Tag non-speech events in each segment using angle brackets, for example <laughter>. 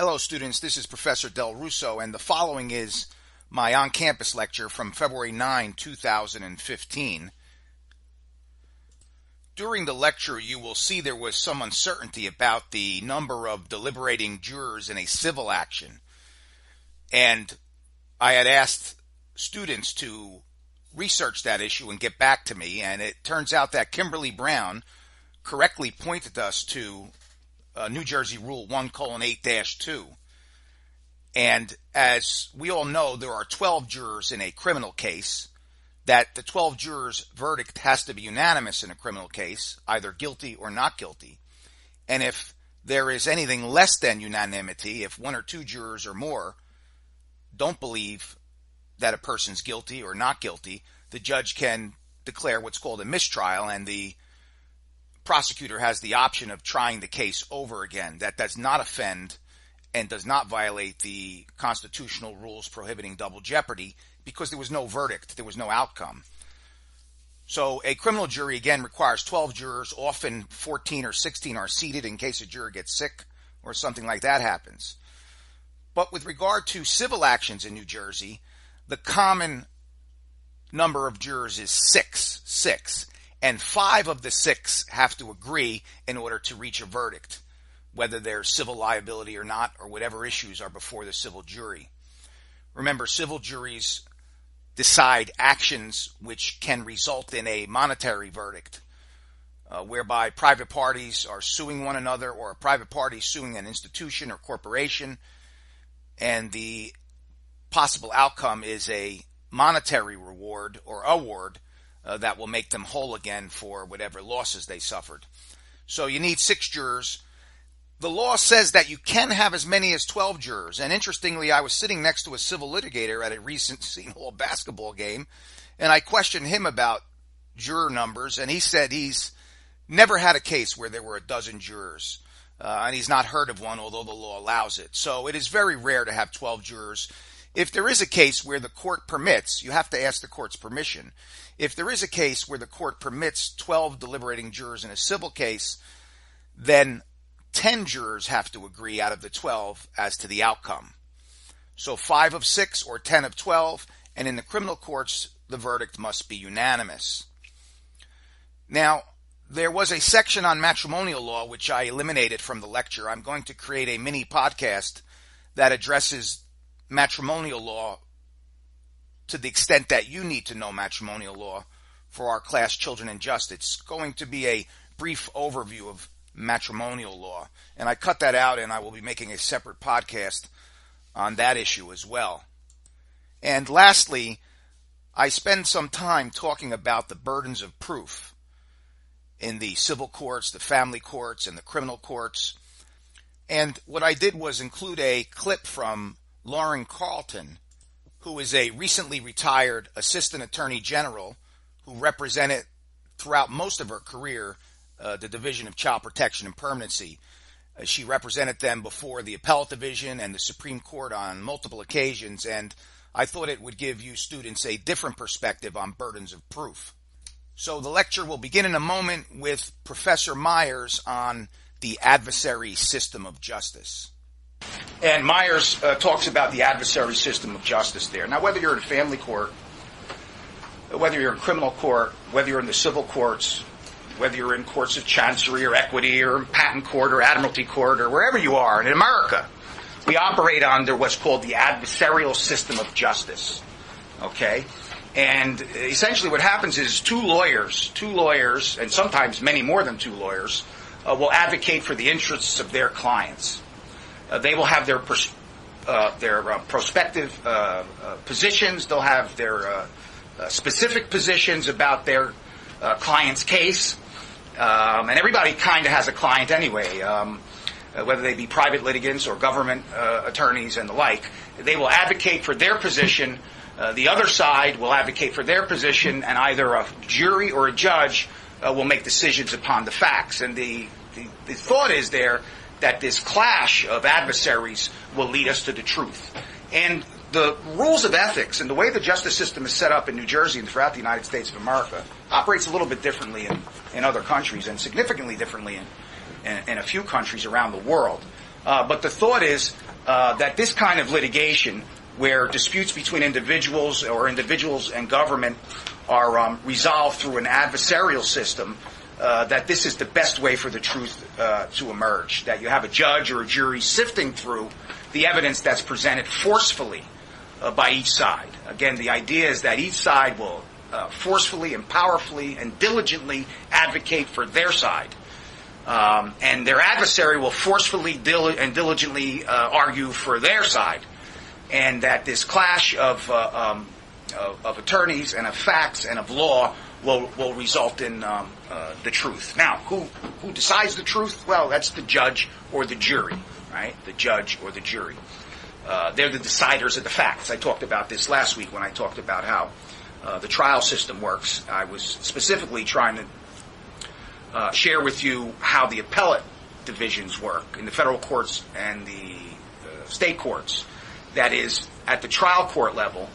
Hello, students. This is Professor Del Russo, and the following is my on campus lecture from February 9, 2015. During the lecture, you will see there was some uncertainty about the number of deliberating jurors in a civil action. And I had asked students to research that issue and get back to me, and it turns out that Kimberly Brown correctly pointed us to uh, New Jersey Rule 1 colon 8 dash 2. And as we all know, there are 12 jurors in a criminal case, that the 12 jurors' verdict has to be unanimous in a criminal case, either guilty or not guilty. And if there is anything less than unanimity, if one or two jurors or more don't believe that a person's guilty or not guilty, the judge can declare what's called a mistrial and the prosecutor has the option of trying the case over again. That does not offend and does not violate the constitutional rules prohibiting double jeopardy because there was no verdict, there was no outcome. So a criminal jury again requires 12 jurors, often 14 or 16 are seated in case a juror gets sick or something like that happens. But with regard to civil actions in New Jersey, the common number of jurors is six, six and five of the six have to agree in order to reach a verdict, whether there's civil liability or not, or whatever issues are before the civil jury. Remember, civil juries decide actions which can result in a monetary verdict, uh, whereby private parties are suing one another or a private party suing an institution or corporation, and the possible outcome is a monetary reward or award uh, that will make them whole again for whatever losses they suffered. So you need six jurors. The law says that you can have as many as 12 jurors. And interestingly, I was sitting next to a civil litigator at a recent <laughs> Hall basketball game, and I questioned him about juror numbers, and he said he's never had a case where there were a dozen jurors. Uh, and he's not heard of one, although the law allows it. So it is very rare to have 12 jurors. If there is a case where the court permits, you have to ask the court's permission. If there is a case where the court permits 12 deliberating jurors in a civil case, then 10 jurors have to agree out of the 12 as to the outcome. So 5 of 6 or 10 of 12, and in the criminal courts, the verdict must be unanimous. Now, there was a section on matrimonial law which I eliminated from the lecture. I'm going to create a mini podcast that addresses matrimonial law to the extent that you need to know matrimonial law for our class Children and Justice. It's going to be a brief overview of matrimonial law. And I cut that out and I will be making a separate podcast on that issue as well. And lastly, I spend some time talking about the burdens of proof in the civil courts, the family courts, and the criminal courts. And what I did was include a clip from Lauren Carlton, who is a recently retired assistant attorney general who represented throughout most of her career uh, the Division of Child Protection and Permanency. Uh, she represented them before the Appellate Division and the Supreme Court on multiple occasions, and I thought it would give you students a different perspective on burdens of proof. So the lecture will begin in a moment with Professor Myers on the adversary system of justice. And Myers uh, talks about the adversary system of justice there. Now, whether you're in a family court, whether you're in criminal court, whether you're in the civil courts, whether you're in courts of chancery or equity or patent court or admiralty court or wherever you are in America, we operate under what's called the adversarial system of justice. Okay? And essentially what happens is two lawyers, two lawyers, and sometimes many more than two lawyers, uh, will advocate for the interests of their clients. Uh, they will have their pers- uh, their uh, prospective uh, uh, positions. They'll have their specific positions about their client's case, um, and everybody kind of has a client anyway. Um, whether they be private litigants or government attorneys and the like, they will advocate for their position. the other side will advocate for their position, and either a jury or a judge will make decisions upon the facts. And the, the, the thought is there that this clash of adversaries will lead us to the truth. And the rules of ethics and the way the justice system is set up in New Jersey and throughout the United States of America operates a little bit differently in, in other countries and significantly differently in, in, in a few countries around the world. Uh, but the thought is uh, that this kind of litigation, where disputes between individuals or individuals and government are um, resolved through an adversarial system, uh, that this is the best way for the truth uh, to emerge. That you have a judge or a jury sifting through the evidence that's presented forcefully uh, by each side. Again, the idea is that each side will uh, forcefully and powerfully and diligently advocate for their side. Um, and their adversary will forcefully dil- and diligently uh, argue for their side. And that this clash of, uh, um, of, of, attorneys and of facts and of law will, will result in um, uh, the truth. Now, who, who decides the truth? Well, that's the judge or the jury, right? The judge or the jury. Uh, they're the deciders of the facts. I talked about this last week when I talked about how uh, the trial system works. I was specifically trying to uh, share with you how the appellate divisions work in the federal courts and the uh, state courts. That is, at the trial court level,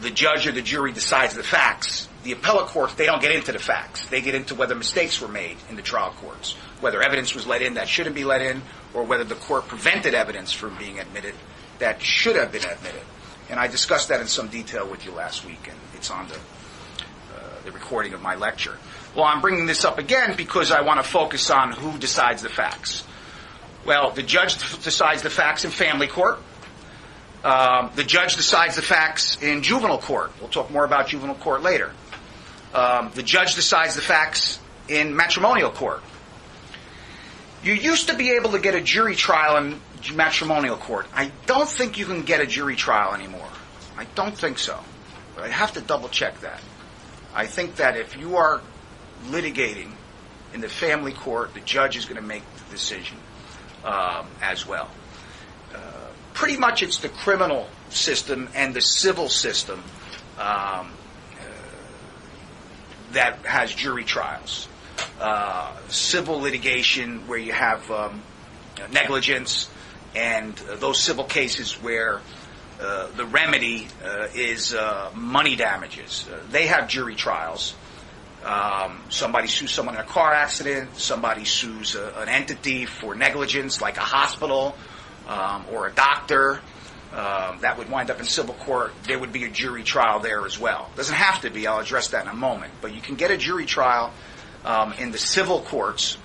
the judge or the jury decides the facts. The appellate courts, they don't get into the facts. They get into whether mistakes were made in the trial courts, whether evidence was let in that shouldn't be let in, or whether the court prevented evidence from being admitted that should have been admitted. And I discussed that in some detail with you last week, and it's on the, uh, the recording of my lecture. Well, I'm bringing this up again because I want to focus on who decides the facts. Well, the judge decides the facts in family court. Um, the judge decides the facts in juvenile court. We'll talk more about juvenile court later. Um, the judge decides the facts in matrimonial court. You used to be able to get a jury trial in matrimonial court. I don't think you can get a jury trial anymore. I don't think so. But I have to double check that. I think that if you are litigating in the family court, the judge is going to make the decision um, as well. Pretty much it's the criminal system and the civil system um, uh, that has jury trials. Uh, civil litigation where you have um, negligence, and uh, those civil cases where uh, the remedy uh, is uh, money damages. They have jury trials. Um, somebody sues someone in a car accident. Somebody sues a, an entity for negligence, like a hospital um, or a doctor. Um, that would wind up in civil court. There would be a jury trial there as well. Doesn't have to be. I'll address that in a moment. But you can get a jury trial um, in the civil courts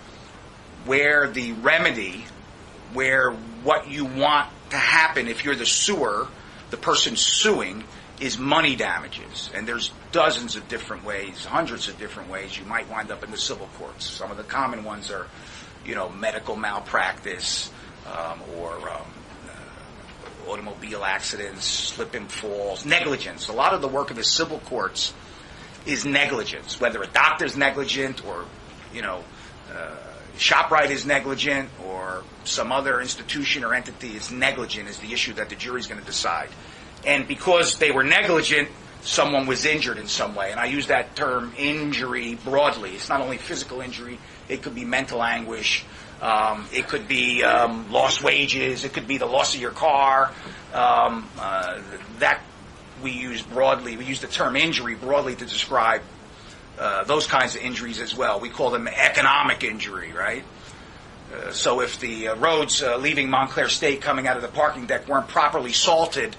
where the remedy where what you want to happen if you're the suer, the person suing, is money damages. And there's dozens of different ways, hundreds of different ways you might wind up in the civil courts. Some of the common ones are, you know, medical malpractice um, or um, uh, automobile accidents, slip and falls, negligence. A lot of the work of the civil courts is negligence, whether a doctor's negligent or, you know, uh, ShopRite is negligent or some other institution or entity is negligent is the issue that the jury is going to decide. And because they were negligent, someone was injured in some way. And I use that term injury broadly. It's not only physical injury, it could be mental anguish. Um, it could be um, lost wages. It could be the loss of your car. Um, uh, that we use broadly. We use the term injury broadly to describe uh, those kinds of injuries as well. We call them economic injury, right? Uh, so if the uh, roads uh, leaving Montclair State coming out of the parking deck weren't properly salted,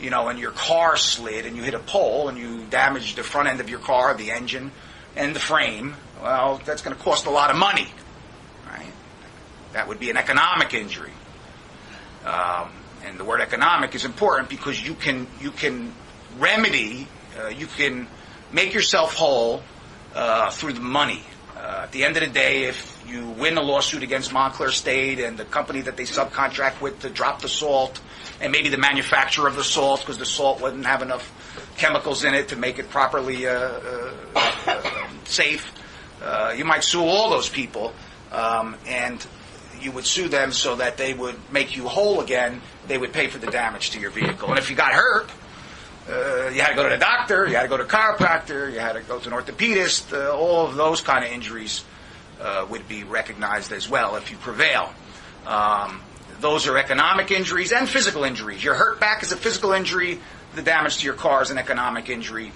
you know, and your car slid and you hit a pole and you damaged the front end of your car, the engine, and the frame, well, that's going to cost a lot of money? That would be an economic injury. Um, and the word economic is important because you can you can remedy, uh, you can make yourself whole uh, through the money. Uh, at the end of the day, if you win a lawsuit against Montclair State and the company that they subcontract with to drop the salt, and maybe the manufacturer of the salt because the salt wouldn't have enough chemicals in it to make it properly uh, uh, safe, uh, you might sue all those people, um, and you would sue them so that they would make you whole again. They would pay for the damage to your vehicle, and if you got hurt uh, you had to go to the doctor, you had to go to a chiropractor, you had to go to an orthopedist. Uh, all of those kind of injuries uh, would be recognized as well if you prevail. Um, those are economic injuries and physical injuries. Your hurt back is a physical injury. The damage to your car is an economic injury.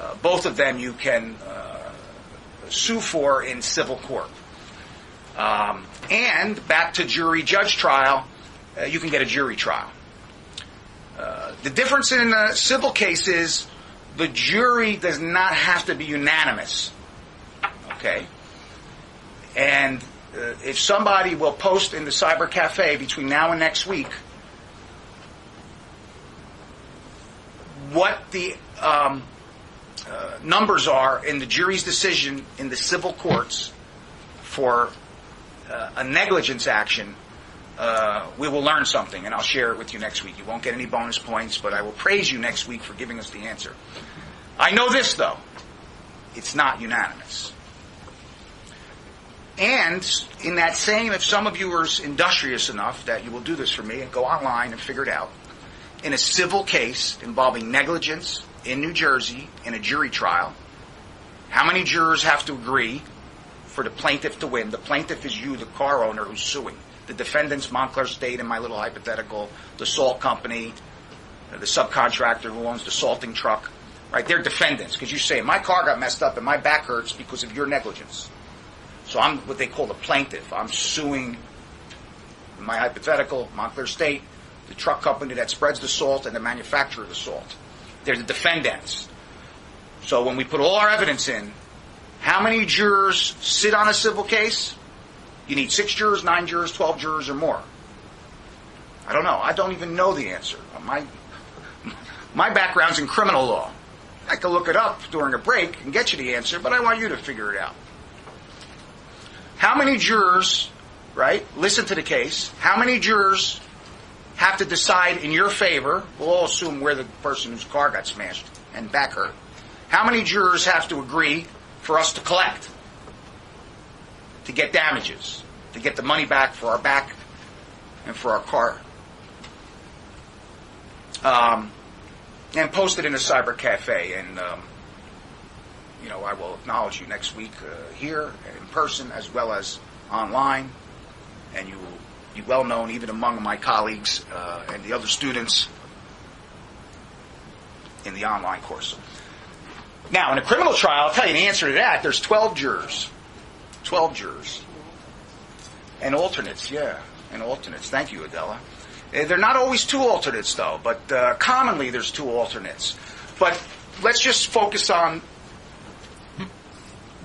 Uh, both of them you can uh, sue for in civil court. Um, and back to jury judge trial, uh, you can get a jury trial. Uh, the difference in a civil case is the jury does not have to be unanimous. Okay? And uh, if somebody will post in the cyber cafe between now and next week what the um, uh, numbers are in the jury's decision in the civil courts for uh, a negligence action, uh, we will learn something, and I'll share it with you next week. You won't get any bonus points, but I will praise you next week for giving us the answer. I know this, though. It's not unanimous. And in that same, if some of you are industrious enough that you will do this for me and go online and figure it out, in a civil case involving negligence in New Jersey in a jury trial, how many jurors have to agree for the plaintiff to win? The plaintiff is you, the car owner who's suing. The defendants, Montclair State in my little hypothetical, the salt company, the subcontractor who owns the salting truck, right? They're defendants because you say, my car got messed up and my back hurts because of your negligence. So I'm what they call the plaintiff. I'm suing my hypothetical, Montclair State, the truck company that spreads the salt and the manufacturer of the salt. They're the defendants. So when we put all our evidence in, how many jurors sit on a civil case? You need six jurors, nine jurors, twelve jurors, or more. I don't know. I don't even know the answer. My my background's in criminal law. I could look it up during a break and get you the answer, but I want you to figure it out. How many jurors, right? Listen to the case. How many jurors have to decide in your favor? We'll all assume we're the person whose car got smashed and back hurt. How many jurors have to agree for us to collect? To get damages, to get the money back for our back and for our car. Um, and post it in a cyber cafe. And, um, you know, I will acknowledge you next week uh, here in person as well as online. And you will be well known even among my colleagues uh, and the other students in the online course. Now, in a criminal trial, I'll tell you the answer to that. There's 12 jurors. 12 jurors. And alternates, yeah. And alternates. Thank you, Adela. Uh, they're not always two alternates, though, but uh, commonly there's two alternates. But let's just focus on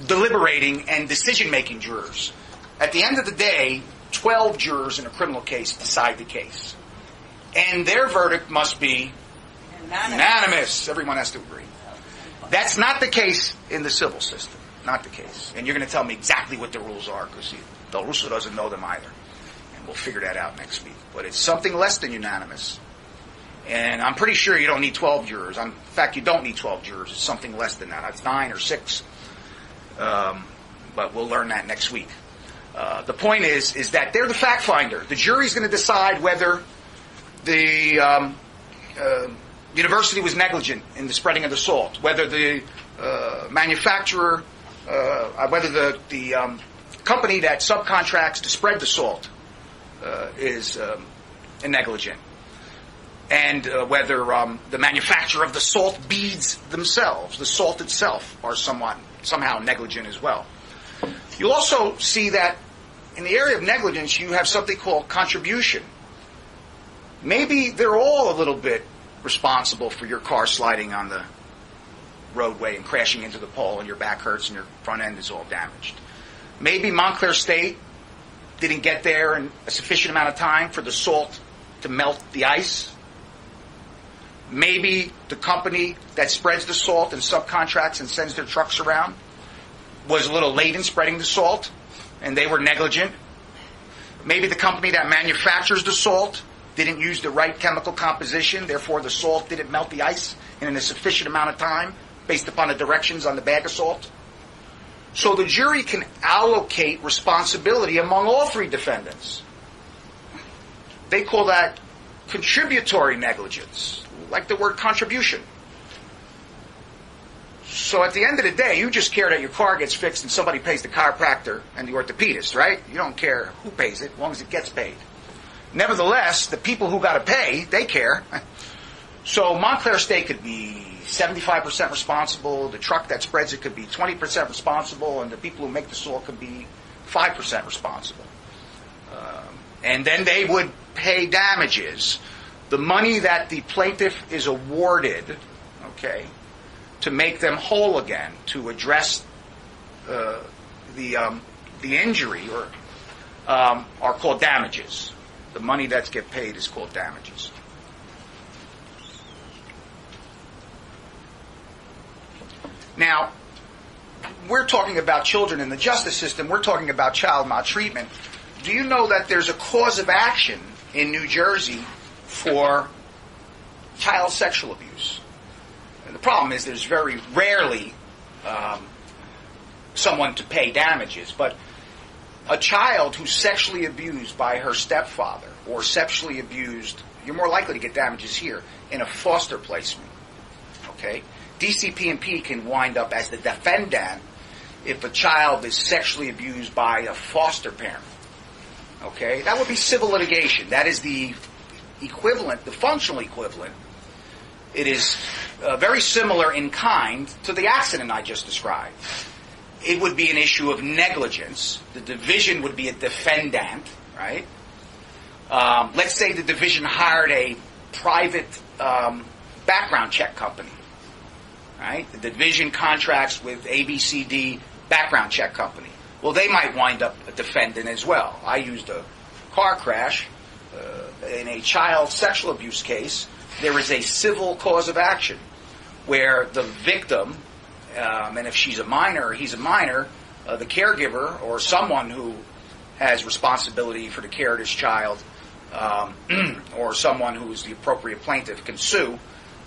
deliberating and decision making jurors. At the end of the day, 12 jurors in a criminal case decide the case. And their verdict must be unanimous. unanimous. Everyone has to agree. That's not the case in the civil system. Not the case. And you're going to tell me exactly what the rules are because Del Russo doesn't know them either. And we'll figure that out next week. But it's something less than unanimous. And I'm pretty sure you don't need 12 jurors. in fact, you don't need 12 jurors. It's something less than that. It's nine or six. Um, but we'll learn that next week. Uh, the point is, is that they're the fact finder. The jury's going to decide whether the um, uh, university was negligent in the spreading of the salt, whether the uh, manufacturer, uh, whether the the um, company that subcontracts to spread the salt uh, is um, negligent, and whether um, the manufacturer of the salt beads themselves, the salt itself, are somewhat somehow negligent as well. You'll also see that in the area of negligence, you have something called contribution. Maybe they're all a little bit responsible for your car sliding on the roadway and crashing into the pole and your back hurts and your front end is all damaged. Maybe Montclair State didn't get there in a sufficient amount of time for the salt to melt the ice. Maybe the company that spreads the salt and subcontracts and sends their trucks around was a little late in spreading the salt and they were negligent. Maybe the company that manufactures the salt didn't use the right chemical composition, therefore the salt didn't melt the ice in a sufficient amount of time based upon the directions on the bag of salt. So the jury can allocate responsibility among all three defendants. They call that contributory negligence, like the word contribution. So at the end of the day, you just care that your car gets fixed and somebody pays the chiropractor and the orthopedist, right? You don't care who pays it, as long as it gets paid. Nevertheless, the people who got to pay, they care. <laughs> So Montclair State could be 75% responsible, the truck that spreads it could be 20% responsible, and the people who make the soil could be 5% responsible. Um, and then they would pay damages. The money that the plaintiff is awarded, okay, to make them whole again, to address uh, the um, the injury, or um, are called damages. The money that get paid is called damages. Now, we're talking about children in the justice system. We're talking about child maltreatment. Do you know that there's a cause of action in New Jersey for child sexual abuse? And the problem is there's very rarely um, someone to pay damages, but a child who's sexually abused by her stepfather or sexually abused, you're more likely to get damages here in a foster placement. Okay? DCP&P can wind up as the defendant if a child is sexually abused by a foster parent. Okay? That would be civil litigation. That is the equivalent, the functional equivalent. It is uh, very similar in kind to the accident I just described. It would be an issue of negligence. The division would be a defendant, right? Um, let's say the division hired a private um, background check company, right? The division contracts with ABCD background check company. Well, they might wind up a defendant as well. I used a car crash uh, in a child sexual abuse case. There is a civil cause of action where the victim, um, and if she's a minor he's a minor, uh, the caregiver or someone who has responsibility for the care of this child, um, <clears throat> or someone who is the appropriate plaintiff can sue.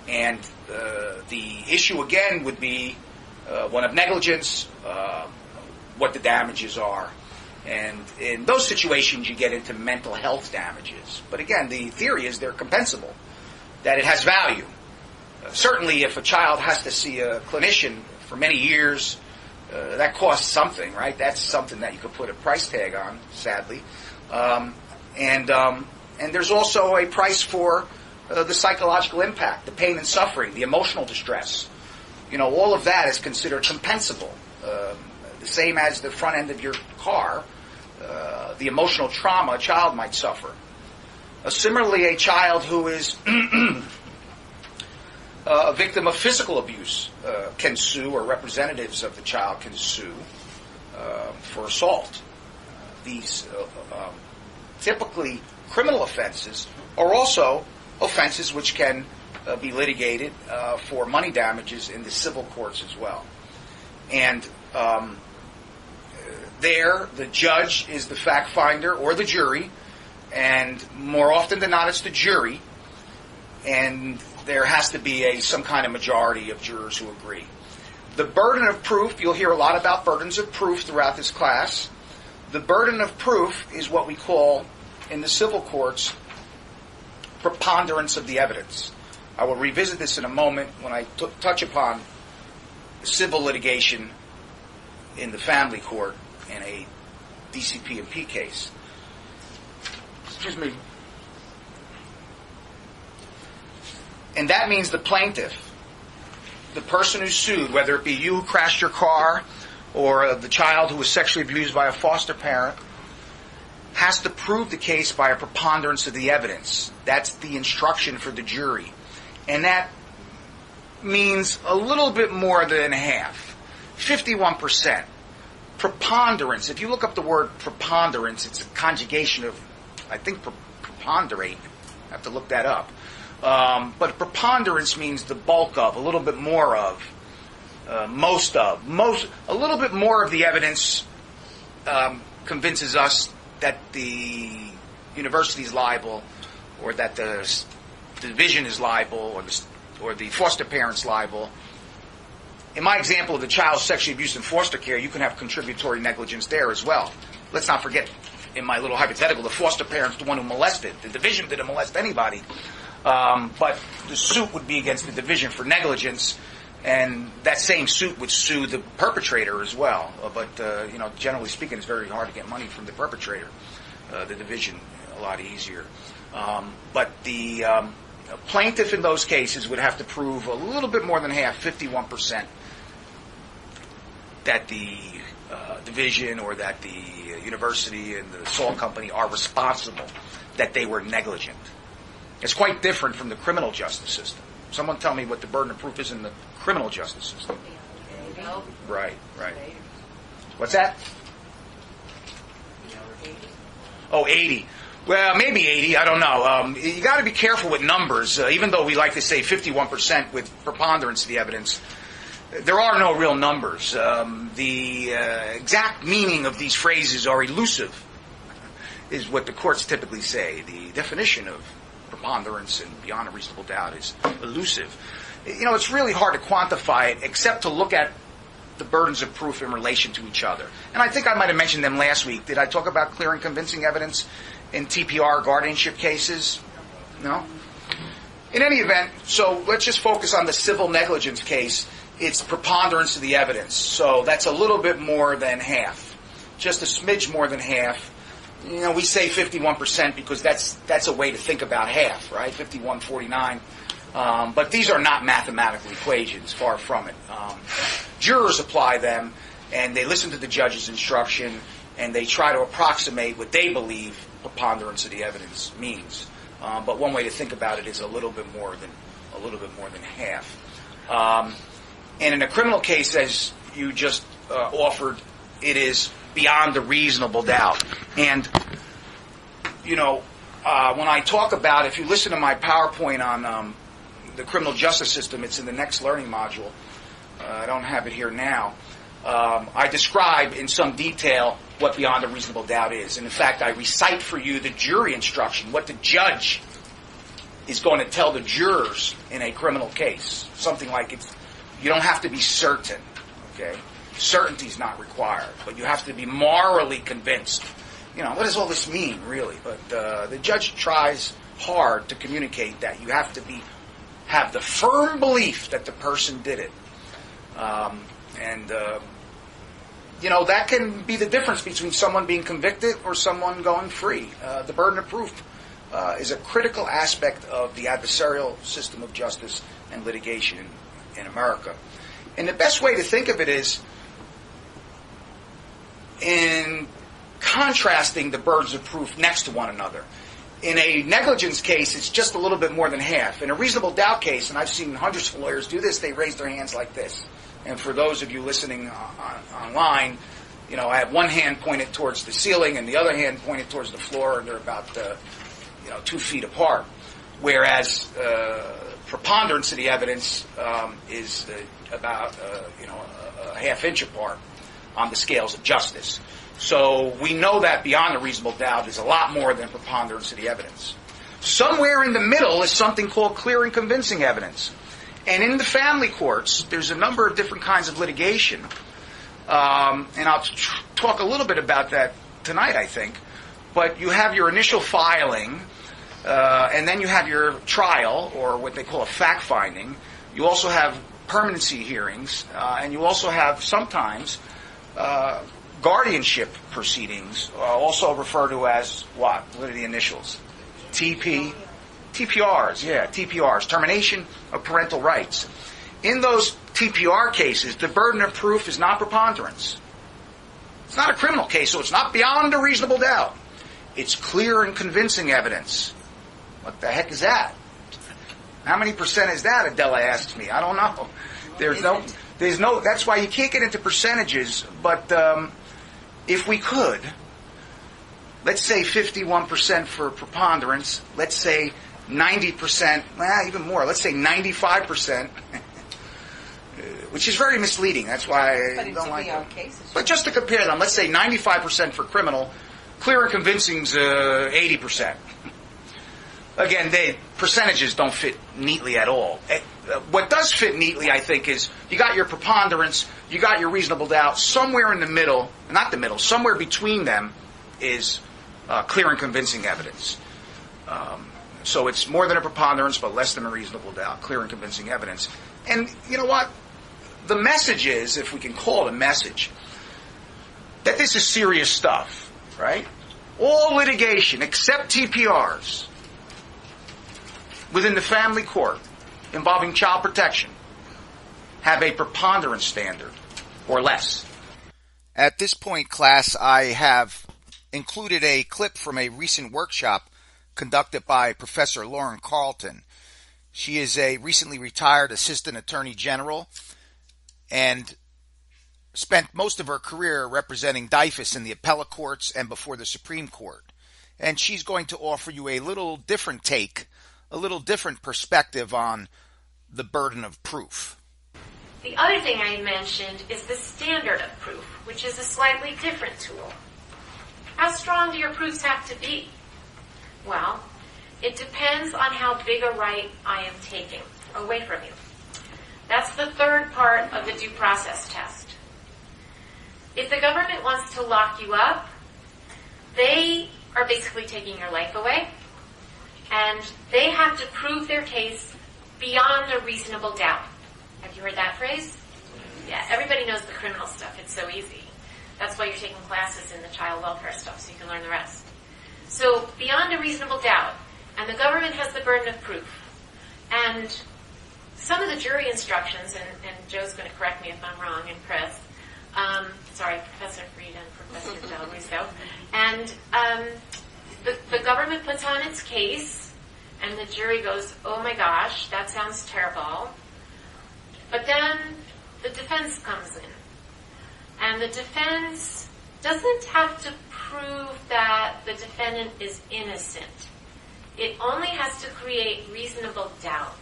And uh, the issue again would be uh, one of negligence, uh, what the damages are. And in those situations, you get into mental health damages. But again, the theory is they're compensable, that it has value. Certainly, if a child has to see a clinician for many years, uh, that costs something, right? That's something that you could put a price tag on, sadly. Um, and um, and there's also a price for uh, the psychological impact, the pain and suffering, the emotional distress. You know, all of that is considered compensable. Um, the same as the front end of your car, uh, the emotional trauma a child might suffer. Uh, similarly, a child who is <clears throat> a victim of physical abuse uh, can sue, or representatives of the child can sue uh, for assault. these um, typically criminal offenses are also offenses which can uh, be litigated uh, for money damages in the civil courts as well. And um, there, the judge is the fact finder or the jury, and more often than not, it's the jury. And there has to be a some kind of majority of jurors who agree. The burden of proof, you'll hear a lot about burdens of proof throughout this class. The burden of proof is what we call in the civil courts preponderance of the evidence. I will revisit this in a moment when I t- touch upon civil litigation in the family court in a DCP&P case. Excuse me. And that means the plaintiff, the person who sued, whether it be you who crashed your car or the child who was sexually abused by a foster parent, has to prove the case by a preponderance of the evidence. That's the instruction for the jury. And that means a little bit more than half 51% preponderance. If you look up the word preponderance, it's a conjugation of, I think, preponderate. I have to look that up. Um, but preponderance means the bulk of, a little bit more of, uh, most of, most, a little bit more of the evidence um, convinces us that the university is liable, or that the, division is liable, or the, or the foster parents liable in my example of the child sexually abused in foster care, you can have contributory negligence there as well. Let's not forget, in my little hypothetical, the foster parent's the one who molested. The division didn't molest anybody. Um, but the suit would be against the division for negligence, and that same suit would sue the perpetrator as well. Uh, but, uh, you know, generally speaking, it's very hard to get money from the perpetrator. Uh, the division, a lot easier. Um, but the um, plaintiff in those cases would have to prove a little bit more than half, 51%, that the uh, division or that the university and the salt company are responsible, that they were negligent. It's quite different from the criminal justice system. Someone tell me what the burden of proof is in the criminal justice system. Right, right. What's that? Oh, 80. Well, maybe 80. I don't know. Um, you got to be careful with numbers. Uh, even though we like to say 51% with preponderance of the evidence, there are no real numbers. Um, the uh, exact meaning of these phrases are elusive, is what the courts typically say. The definition of preponderance and beyond a reasonable doubt is elusive. You know, it's really hard to quantify it except to look at the burdens of proof in relation to each other. And I think I might have mentioned them last week. Did I talk about clear and convincing evidence in TPR guardianship cases? No? In any event, so let's just focus on the civil negligence case. It's preponderance of the evidence. So that's a little bit more than half. Just a smidge more than half. You know, we say 51% because that's, that's a way to think about half, right? 51, 49. Um, but these are not mathematical equations, far from it. Um, jurors apply them, and they listen to the judge's instruction, and they try to approximate what they believe preponderance of the evidence means. Um, but one way to think about it is a little bit more than a little bit more than half. Um, and in a criminal case, as you just uh, offered, it is beyond a reasonable doubt. And you know, uh, when I talk about, if you listen to my PowerPoint on um, the criminal justice system, it's in the next learning module. Uh, I don't have it here now. Um, I describe in some detail what beyond a reasonable doubt is. And in fact, I recite for you the jury instruction, what the judge is going to tell the jurors in a criminal case. Something like it's, you don't have to be certain, okay? Certainty is not required, but you have to be morally convinced. You know, what does all this mean, really? But uh, the judge tries hard to communicate that you have to be have the firm belief that the person did it. Um, and uh, you know, that can be the difference between someone being convicted or someone going free. Uh, the burden of proof uh, is a critical aspect of the adversarial system of justice and litigation in, in America. And the best way to think of it is in contrasting the burdens of proof next to one another. In a negligence case, it's just a little bit more than half. In a reasonable doubt case, and I've seen hundreds of lawyers do this, they raise their hands like this. And for those of you listening on, online, you know, I have one hand pointed towards the ceiling and the other hand pointed towards the floor, and they're about, uh, you know, two feet apart. Whereas uh, preponderance of the evidence um, is uh, about, uh, you know, a, a half inch apart on the scales of justice. So we know that beyond a reasonable doubt is a lot more than preponderance of the evidence. Somewhere in the middle is something called clear and convincing evidence. And in the family courts, there's a number of different kinds of litigation. Um, and I'll tr- talk a little bit about that tonight, I think. But you have your initial filing, uh, and then you have your trial, or what they call a fact finding. You also have permanency hearings, uh, and you also have sometimes uh, guardianship proceedings, uh, also referred to as what? What are the initials? TP. TPRs, yeah, TPRs, termination of parental rights. In those TPR cases, the burden of proof is not preponderance. It's not a criminal case, so it's not beyond a reasonable doubt. It's clear and convincing evidence. What the heck is that? How many percent is that? Adela asks me. I don't know. There's no, there's no. That's why you can't get into percentages. But um, if we could, let's say 51% for preponderance. Let's say 90%, well, even more, let's say 95%, <laughs> which is very misleading. That's why I don't like it. Cases, but just to compare them, let's say 95% for criminal, clear and convincing is uh, 80%. Again, they percentages don't fit neatly at all. Eh, uh, what does fit neatly, I think, is you got your preponderance, you got your reasonable doubt. Somewhere in the middle, not the middle, somewhere between them is uh, clear and convincing evidence. Um, so it's more than a preponderance, but less than a reasonable doubt, clear and convincing evidence. And you know what? The message is, if we can call it a message, that this is serious stuff, right? All litigation except TPRs within the family court involving child protection have a preponderance standard or less. At this point, class, I have included a clip from a recent workshop conducted by Professor Lauren Carlton. She is a recently retired Assistant Attorney General and spent most of her career representing DYFS in the appellate courts and before the Supreme Court. And she's going to offer you a little different take, a little different perspective on the burden of proof. The other thing I mentioned is the standard of proof, which is a slightly different tool. How strong do your proofs have to be? Well, it depends on how big a right I am taking away from you. That's the third part of the due process test. If the government wants to lock you up, they are basically taking your life away, and they have to prove their case beyond a reasonable doubt. Have you heard that phrase? Yeah, everybody knows the criminal stuff. It's so easy. That's why you're taking classes in the child welfare stuff, so you can learn the rest. So, beyond a reasonable doubt, and the government has the burden of proof. And some of the jury instructions, and, and Joe's going to correct me if I'm wrong, and Chris, um, sorry, Professor Freed and Professor Del Russo, and um, the, the government puts on its case, and the jury goes, oh my gosh, that sounds terrible. But then the defense comes in. And the defense doesn't have to prove that the defendant is innocent. It only has to create reasonable doubt.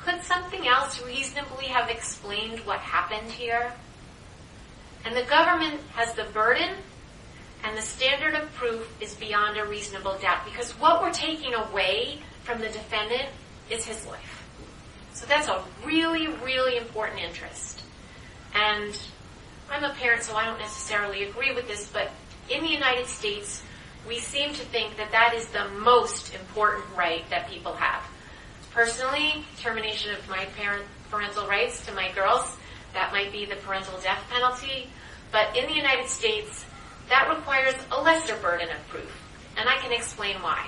Could something else reasonably have explained what happened here? And the government has the burden and the standard of proof is beyond a reasonable doubt because what we're taking away from the defendant is his life. So that's a really, really important interest. And I'm a parent, so I don't necessarily agree with this, but in the United States, we seem to think that that is the most important right that people have. Personally, termination of my parent, parental rights to my girls, that might be the parental death penalty. But in the United States, that requires a lesser burden of proof. And I can explain why.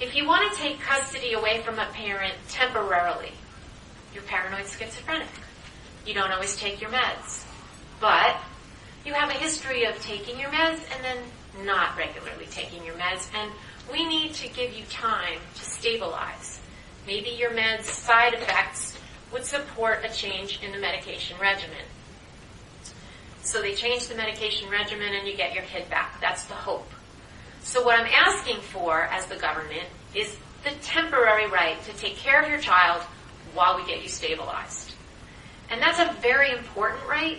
If you want to take custody away from a parent temporarily, you're paranoid schizophrenic. You don't always take your meds. But you have a history of taking your meds and then not regularly taking your meds. And we need to give you time to stabilize. Maybe your meds side effects would support a change in the medication regimen. So they change the medication regimen and you get your kid back. That's the hope. So what I'm asking for as the government is the temporary right to take care of your child while we get you stabilized. And that's a very important right,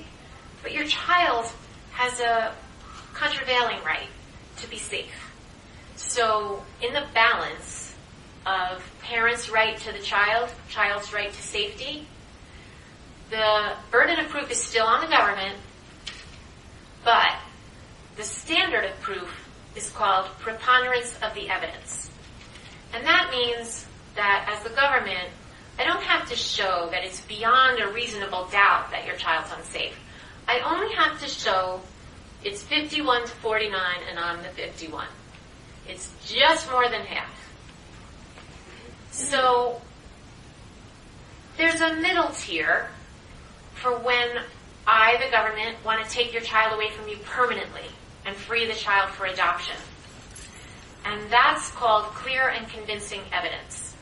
but your child has a contravailing right to be safe. So in the balance of parents' right to the child, child's right to safety, the burden of proof is still on the government, but the standard of proof is called preponderance of the evidence. And that means that as the government, I don't have to show that it's beyond a reasonable doubt that your child's unsafe. I only have to show it's 51 to 49 and I'm the 51. It's just more than half. So there's a middle tier for when I, the government, want to take your child away from you permanently and free the child for adoption. And that's called clear and convincing evidence.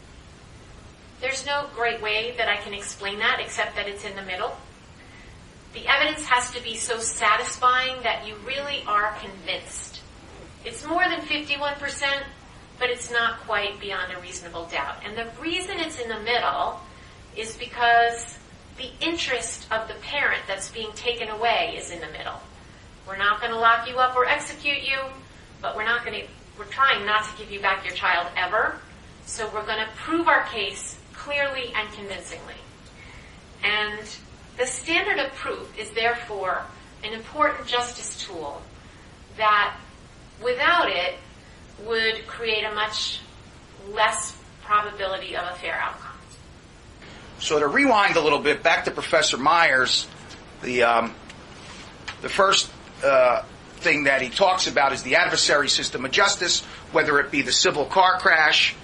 There's no great way that I can explain that except that it's in the middle. The evidence has to be so satisfying that you really are convinced. It's more than 51%, but it's not quite beyond a reasonable doubt. And the reason it's in the middle is because the interest of the parent that's being taken away is in the middle. We're not going to lock you up or execute you, but we're not going to, we're trying not to give you back your child ever. So we're going to prove our case clearly and convincingly. And the standard of proof is therefore an important justice tool that without it would create a much less probability of a fair outcome. So to rewind a little bit, back to Professor Myers, the um, the first uh, thing that he talks about is the adversary system of justice, whether it be the civil car crash,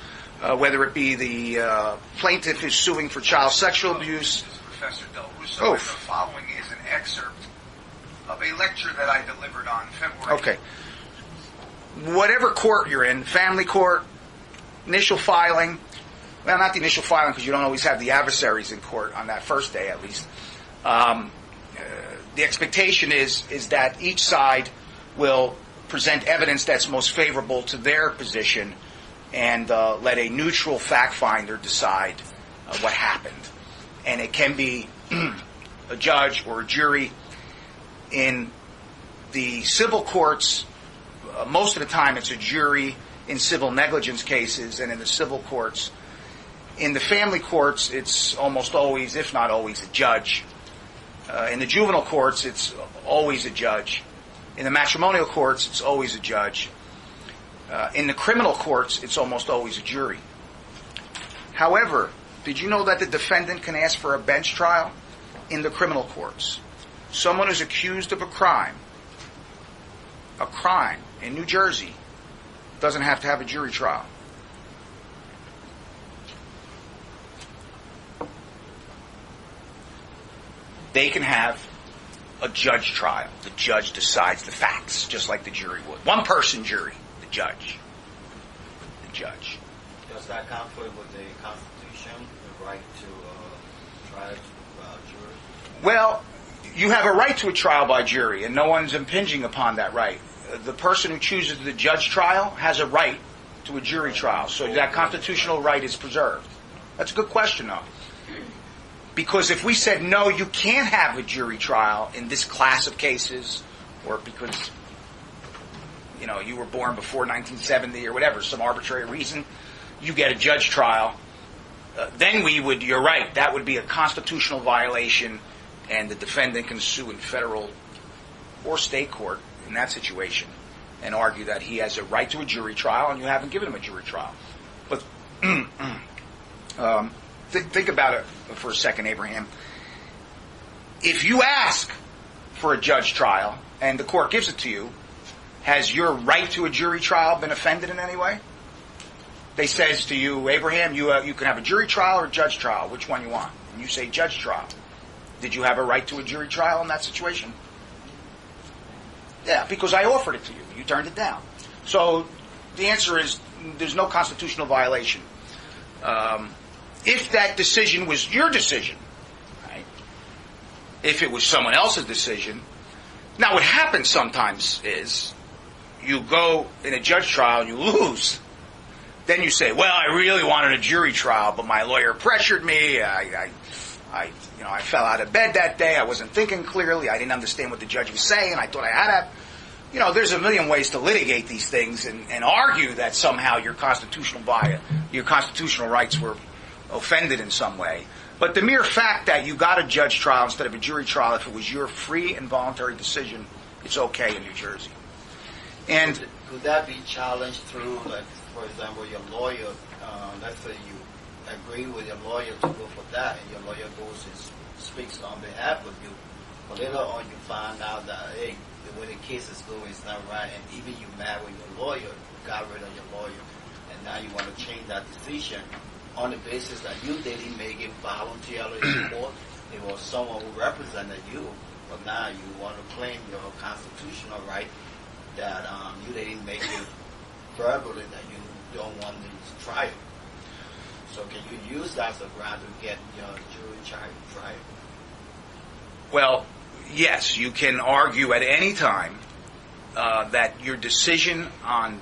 uh, whether it be the uh, plaintiff who's suing for child sexual abuse. Professor Del Russo. The following is an excerpt of a lecture that I delivered on February. Okay. Whatever court you're in, family court, initial filing, well, not the initial filing because you don't always have the adversaries in court on that first day at least. Um, uh, the expectation is is that each side will present evidence that's most favorable to their position and uh, let a neutral fact finder decide uh, what happened. And it can be <clears throat> a judge or a jury. In the civil courts, uh, most of the time it's a jury in civil negligence cases, and in the civil courts, in the family courts, it's almost always, if not always, a judge. Uh, in the juvenile courts, it's always a judge. In the matrimonial courts, it's always a judge. Uh, in the criminal courts, it's almost always a jury. However, did you know that the defendant can ask for a bench trial in the criminal courts? Someone is accused of a crime, a crime in New Jersey, doesn't have to have a jury trial. They can have a judge trial. The judge decides the facts, just like the jury would. One person jury, the judge. The judge. Does that conflict with the Constitution, the right to uh, try uh, jurors? Well, you have a right to a trial by jury, and no one's impinging upon that right. The person who chooses the judge trial has a right to a jury trial, so that constitutional right is preserved. That's a good question, though. Because if we said, no, you can't have a jury trial in this class of cases, or because, you know, you were born before 1970 or whatever, some arbitrary reason, you get a judge trial, uh, then we would, you're right, that would be a constitutional violation, and the defendant can sue in federal or state court in that situation and argue that he has a right to a jury trial and you haven't given him a jury trial. But <clears throat> um, th- think about it for a second, Abraham. If you ask for a judge trial and the court gives it to you, has your right to a jury trial been offended in any way? They says to you, Abraham, you uh, you can have a jury trial or a judge trial. Which one you want? And you say judge trial. Did you have a right to a jury trial in that situation? Yeah, because I offered it to you. You turned it down. So the answer is there's no constitutional violation. Um, if that decision was your decision, right? If it was someone else's decision, now what happens sometimes is you go in a judge trial and you lose. Then you say, "Well, I really wanted a jury trial, but my lawyer pressured me. I, I, I, you know, I fell out of bed that day. I wasn't thinking clearly. I didn't understand what the judge was saying. I thought I had a." You know, there's a million ways to litigate these things and, and argue that somehow your constitutional vi- your constitutional rights were offended in some way. But the mere fact that you got a judge trial instead of a jury trial, if it was your free and voluntary decision, it's okay in New Jersey. And Could, could that be challenged through, like, for example, your lawyer, uh, let's say you agree with your lawyer to go for that, and your lawyer goes and speaks on behalf of you, but later on you find out that, hey, the way the case is going is not right, and even you mad with your lawyer, you got rid of your lawyer, and now you want to change that decision on the basis that you didn't make it voluntarily <clears throat> court, it was someone who represented you, but now you want to claim your constitutional right that um, you didn't make it verbally that you don't want them to try it. So can you use that as a ground to get your jury trial? trial? Well, yes, you can argue at any time uh, that your decision on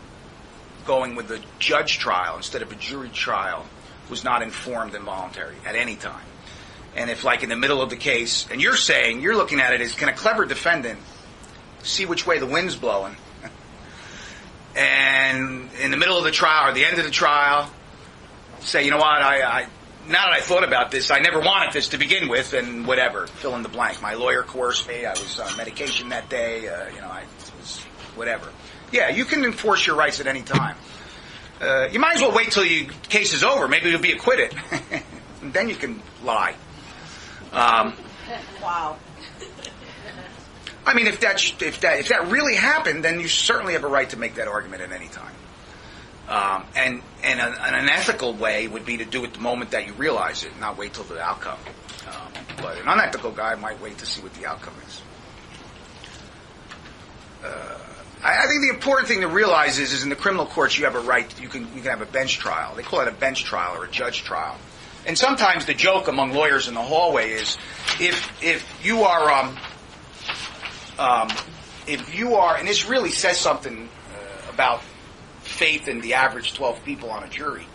going with a judge trial instead of a jury trial was not informed and voluntary at any time. And if, like, in the middle of the case, and you're saying, you're looking at it as, can a clever defendant see which way the wind's blowing? <laughs> and in the middle of the trial or the end of the trial, say, you know what, I, I now that I thought about this, I never wanted this to begin with, and whatever, fill in the blank. My lawyer coerced me. I was on medication that day. Uh, you know, I was whatever. Yeah, you can enforce your rights at any time. Uh, you might as well wait till the case is over. Maybe you'll be acquitted. and <laughs> then you can lie. Um, Wow. I mean, if that if that if that really happened, then you certainly have a right to make that argument at any time. Um, and and an, an unethical way would be to do it the moment that you realize it, not wait till the outcome. Um, but an unethical guy might wait to see what the outcome is. I, I think the important thing to realize is, is in the criminal courts you have a right. You can you can have a bench trial. They call it a bench trial or a judge trial. And sometimes the joke among lawyers in the hallway is, if if you are um, um, if you are, and this really says something uh, about faith in the average twelve people on a jury.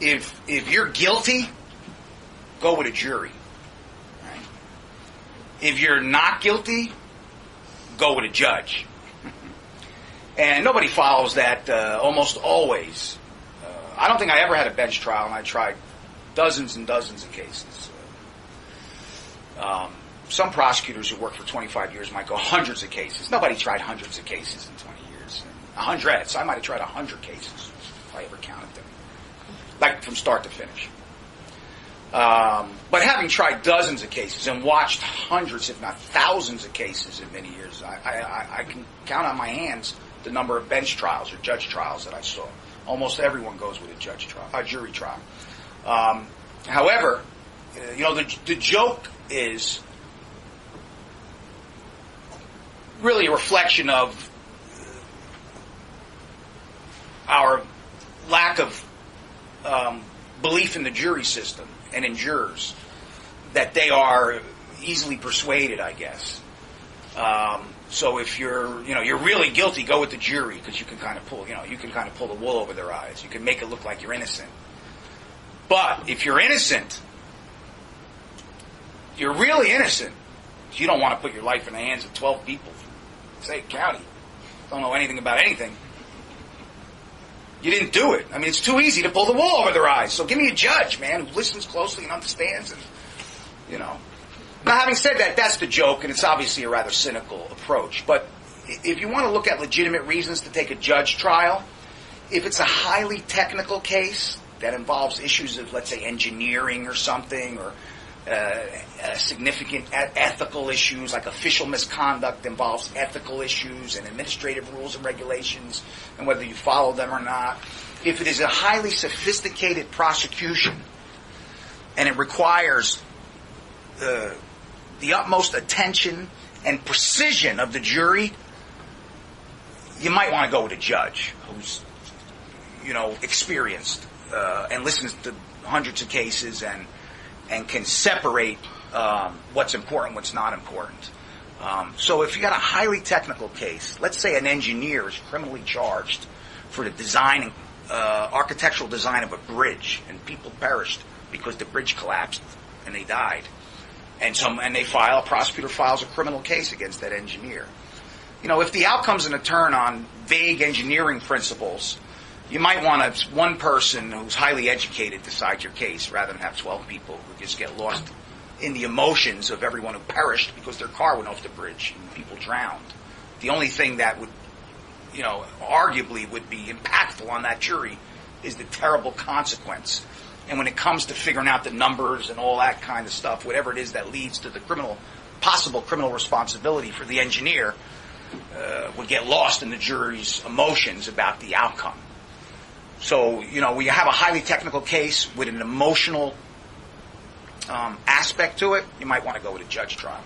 If if you're guilty, go with a jury. Right? If you're not guilty, go with a judge. And nobody follows that uh, almost always. Uh, I don't think I ever had a bench trial, and I tried dozens and dozens of cases. Um, some prosecutors who work for 25 years might go hundreds of cases. Nobody tried hundreds of cases in 20 years. A hundred. So I might have tried a hundred cases if I ever counted them, like from start to finish. Um, but having tried dozens of cases and watched hundreds, if not thousands, of cases in many years, I, I, I can count on my hands the number of bench trials or judge trials that I saw. Almost everyone goes with a judge trial, a jury trial. Um, however, uh, you know, the, the joke is really a reflection of our lack of um, belief in the jury system and in jurors that they are easily persuaded, I guess. Um, so if you're, you know, you're really guilty, go with the jury because you can kind of pull, you know, you can kind of pull the wool over their eyes. You can make it look like you're innocent. But if you're innocent, you're really innocent. You don't want to put your life in the hands of 12 people Say County. Don't know anything about anything. You didn't do it. I mean, it's too easy to pull the wool over their eyes. So give me a judge, man, who listens closely and understands and, you know. Now, having said that, that's the joke, and it's obviously a rather cynical approach. But if you want to look at legitimate reasons to take a judge trial, if it's a highly technical case that involves issues of, let's say, engineering or something, or uh, uh, significant ethical issues like official misconduct involves ethical issues and administrative rules and regulations, and whether you follow them or not. If it is a highly sophisticated prosecution and it requires uh, the utmost attention and precision of the jury, you might want to go with a judge who's, you know, experienced uh, and listens to hundreds of cases and and can separate um, what's important, what's not important. Um, so if you got a highly technical case, let's say an engineer is criminally charged for the design, uh, architectural design of a bridge, and people perished because the bridge collapsed and they died and some and they file a prosecutor files a criminal case against that engineer. You know, if the outcome's in a turn on vague engineering principles, you might want to one person who's highly educated to decide your case rather than have twelve people who just get lost in the emotions of everyone who perished because their car went off the bridge and people drowned. The only thing that would, you know, arguably would be impactful on that jury is the terrible consequence and when it comes to figuring out the numbers and all that kind of stuff, whatever it is that leads to the criminal, possible criminal responsibility for the engineer, uh, would get lost in the jury's emotions about the outcome. So, you know, you have a highly technical case with an emotional um, aspect to it, you might want to go with a judge trial.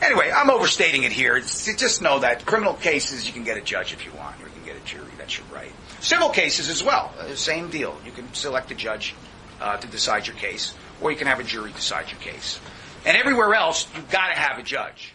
Anyway, I'm overstating it here. It's, just know that criminal cases, you can get a judge if you want, or you can get a jury. That's your right. Civil cases as well, uh, same deal. You can select a judge uh, to decide your case, or you can have a jury decide your case. And everywhere else, you've got to have a judge.